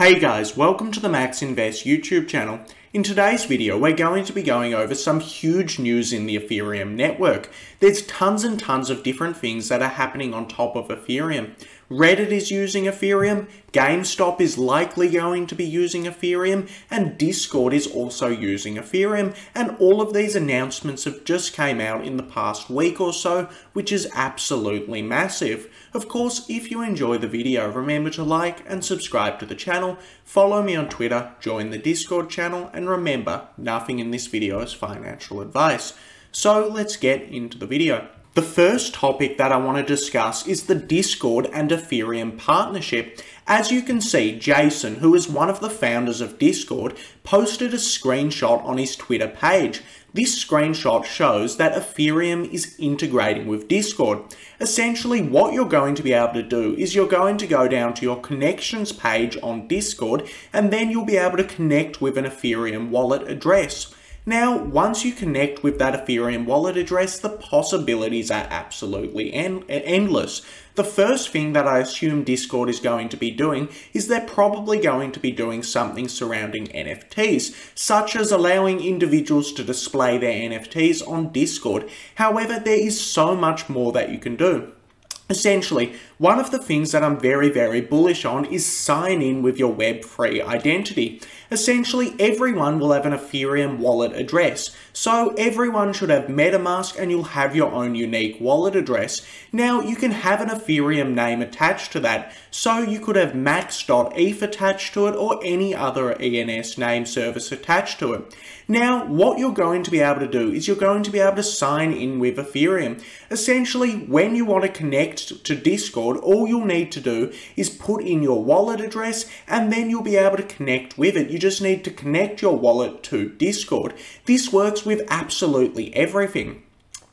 Hey guys, welcome to the Max Invest YouTube channel. In today's video, we're going to be going over some huge news in the Ethereum network. There's tons and tons of different things that are happening on top of Ethereum. Reddit is using Ethereum, GameStop is likely going to be using Ethereum, and Discord is also using Ethereum, and all of these announcements have just came out in the past week or so, which is absolutely massive. Of course, if you enjoy the video, remember to like and subscribe to the channel, follow me on Twitter, join the Discord channel, and remember, nothing in this video is financial advice. So let's get into the video. The first topic that I want to discuss is the Discord and Ethereum partnership. As you can see, Jason, who is one of the founders of Discord, posted a screenshot on his Twitter page. This screenshot shows that Ethereum is integrating with Discord. Essentially, what you're going to be able to do is you're going to go down to your connections page on Discord, and then you'll be able to connect with an Ethereum wallet address. Now, once you connect with that Ethereum wallet address, the possibilities are absolutely en endless. The first thing that I assume Discord is going to be doing is they're probably going to be doing something surrounding NFTs, such as allowing individuals to display their NFTs on Discord. However, there is so much more that you can do. Essentially, one of the things that I'm very, very bullish on is sign in with your Web3 identity. Essentially, everyone will have an Ethereum wallet address. So everyone should have MetaMask and you'll have your own unique wallet address. Now, you can have an Ethereum name attached to that. So you could have max.eth attached to it or any other ENS name service attached to it. Now, what you're going to be able to do is you're going to be able to sign in with Ethereum. Essentially, when you want to connect to Discord, all you'll need to do is put in your wallet address and then you'll be able to connect with it. You just need to connect your wallet to Discord. This works with absolutely everything.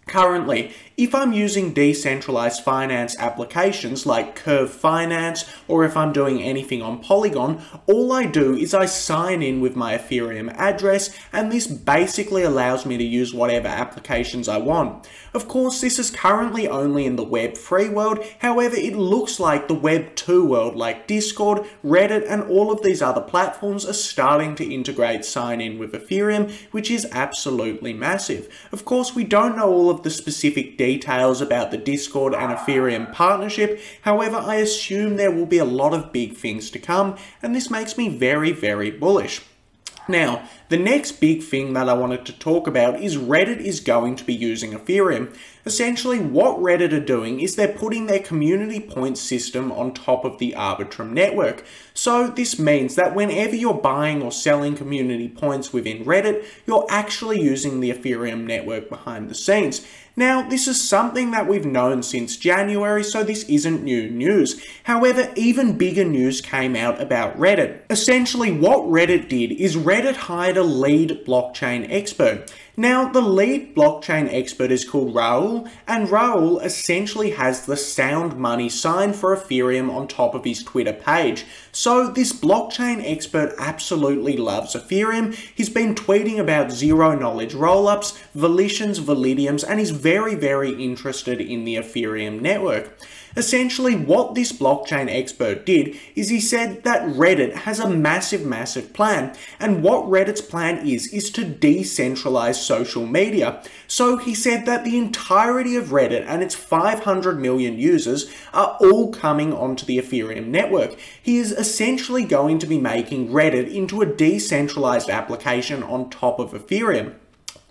Currently, if I'm using decentralized finance applications like Curve Finance, or if I'm doing anything on Polygon, all I do is I sign in with my Ethereum address, and this basically allows me to use whatever applications I want. Of course, this is currently only in the Web3 world, however, it looks like the Web2 world like Discord, Reddit, and all of these other platforms are starting to integrate sign in with Ethereum, which is absolutely massive. Of course, we don't know all of the specific details about the Discord and Ethereum partnership. However, I assume there will be a lot of big things to come, and this makes me very, very bullish. Now, the next big thing that I wanted to talk about is Reddit is going to be using Ethereum. Essentially, what Reddit are doing is they're putting their community points system on top of the Arbitrum network. So this means that whenever you're buying or selling community points within Reddit, you're actually using the Ethereum network behind the scenes. Now, this is something that we've known since January, so this isn't new news. However, even bigger news came out about Reddit. Essentially, what Reddit did is Reddit hired a lead blockchain expert. Now, the lead blockchain expert is called Raul, and Raul essentially has the sound money sign for Ethereum on top of his Twitter page. So, this blockchain expert absolutely loves Ethereum. He's been tweeting about zero knowledge rollups, volitions, validiums, and he's very, very interested in the Ethereum network. Essentially, what this blockchain expert did is he said that Reddit has a massive, massive plan. And what Reddit's plan is, is to decentralize social media. So he said that the entirety of Reddit and its 500 million users are all coming onto the Ethereum network. He is essentially going to be making Reddit into a decentralized application on top of Ethereum.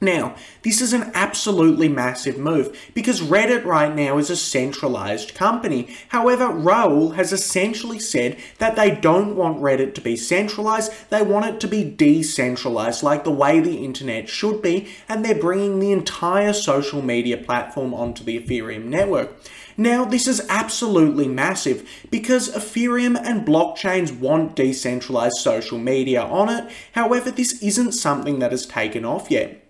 Now, this is an absolutely massive move because Reddit right now is a centralized company. However, Raul has essentially said that they don't want Reddit to be centralized, they want it to be decentralized like the way the internet should be, and they're bringing the entire social media platform onto the Ethereum network. Now, this is absolutely massive because Ethereum and blockchains want decentralized social media on it. However, this isn't something that has taken off yet.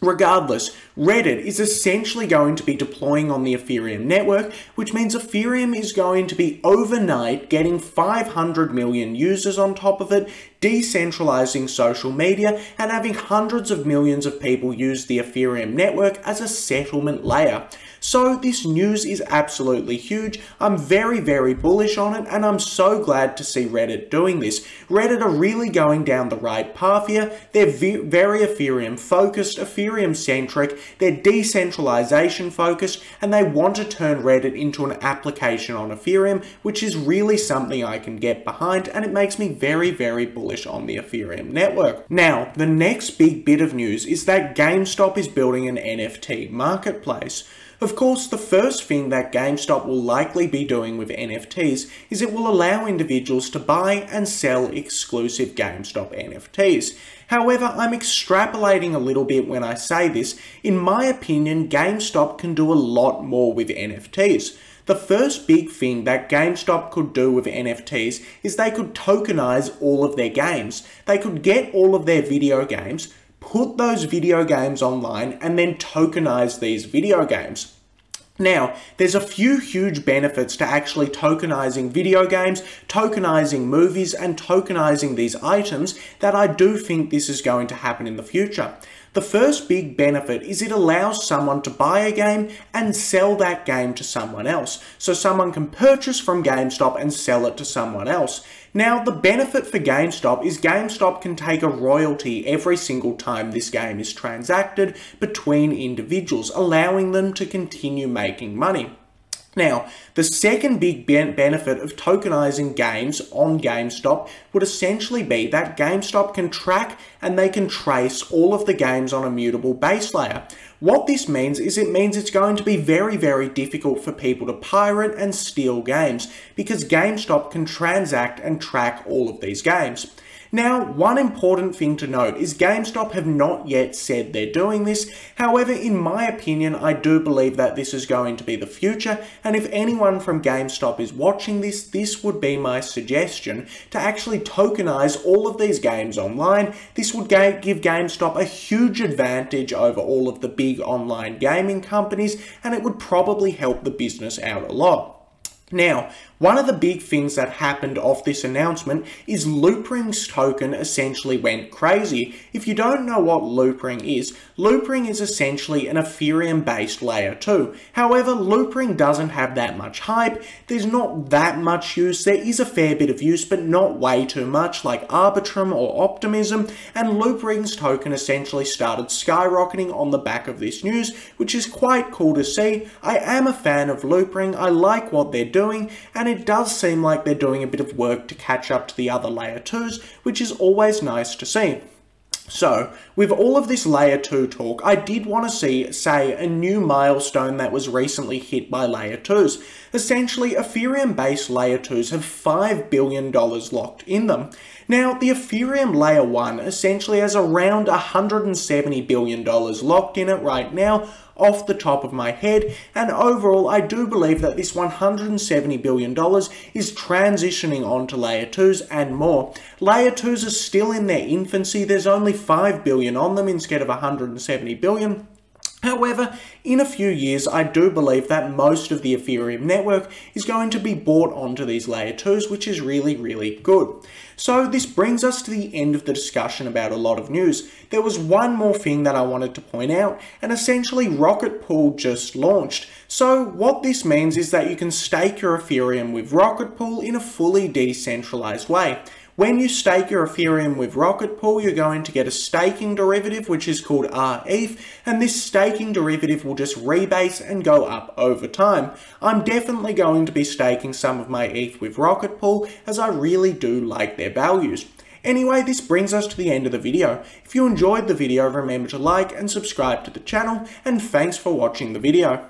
Regardless, Reddit is essentially going to be deploying on the Ethereum network, which means Ethereum is going to be overnight getting 500 million users on top of it, decentralizing social media, and having hundreds of millions of people use the Ethereum network as a settlement layer. So this news is absolutely huge. I'm very, very bullish on it, and I'm so glad to see Reddit doing this. Reddit are really going down the right path here. They're very Ethereum focused, Ethereum centric, they're decentralization focused, and they want to turn Reddit into an application on Ethereum, which is really something I can get behind, and it makes me very, very bullish on the Ethereum network. Now, the next big bit of news is that GameStop is building an NFT marketplace. Of course, the first thing that GameStop will likely be doing with NFTs is it will allow individuals to buy and sell exclusive GameStop NFTs. However, I'm extrapolating a little bit when I say this. In my opinion, GameStop can do a lot more with NFTs. The first big thing that GameStop could do with NFTs is they could tokenize all of their games. They could get all of their video games, put those video games online, and then tokenize these video games. Now, there's a few huge benefits to actually tokenizing video games, tokenizing movies, and tokenizing these items that I do think this is going to happen in the future. The first big benefit is it allows someone to buy a game and sell that game to someone else. So someone can purchase from GameStop and sell it to someone else. Now, the benefit for GameStop is GameStop can take a royalty every single time this game is transacted between individuals, allowing them to continue making money. Now, the second big benefit of tokenizing games on GameStop would essentially be that GameStop can track and they can trace all of the games on a mutable base layer. What this means is it means it's going to be very, very difficult for people to pirate and steal games because GameStop can transact and track all of these games. Now, one important thing to note is GameStop have not yet said they're doing this. However, in my opinion, I do believe that this is going to be the future. And if anyone from GameStop is watching this, this would be my suggestion to actually tokenize all of these games online. This would give GameStop a huge advantage over all of the big online gaming companies, and it would probably help the business out a lot. Now, one of the big things that happened off this announcement is Loopring's token essentially went crazy. If you don't know what Loopring is, Loopring is essentially an Ethereum-based layer 2. However, Loopring doesn't have that much hype, there's not that much use, there is a fair bit of use, but not way too much like Arbitrum or Optimism, and Loopring's token essentially started skyrocketing on the back of this news, which is quite cool to see. I am a fan of Loopring, I like what they're doing, and it does seem like they're doing a bit of work to catch up to the other layer 2s, which is always nice to see. So, with all of this layer 2 talk, I did want to see, say, a new milestone that was recently hit by layer 2s. Essentially, Ethereum-based layer 2s have $5 billion locked in them. Now, the Ethereum layer 1 essentially has around $170 billion locked in it right now, off the top of my head, and overall I do believe that this $170 billion is transitioning onto layer 2s and more. Layer 2s are still in their infancy, there's only 5 billion on them instead of 170 billion. However, in a few years, I do believe that most of the Ethereum network is going to be bought onto these layer 2s, which is really, really good. So this brings us to the end of the discussion about a lot of news. There was one more thing that I wanted to point out, and essentially Rocket Pool just launched. So what this means is that you can stake your Ethereum with Rocket Pool in a fully decentralized way. When you stake your Ethereum with Rocket Pool, you're going to get a staking derivative, which is called RETH, and this staking derivative will just rebase and go up over time. I'm definitely going to be staking some of my ETH with Rocket Pool, as I really do like their values. Anyway, this brings us to the end of the video. If you enjoyed the video, remember to like and subscribe to the channel, and thanks for watching the video.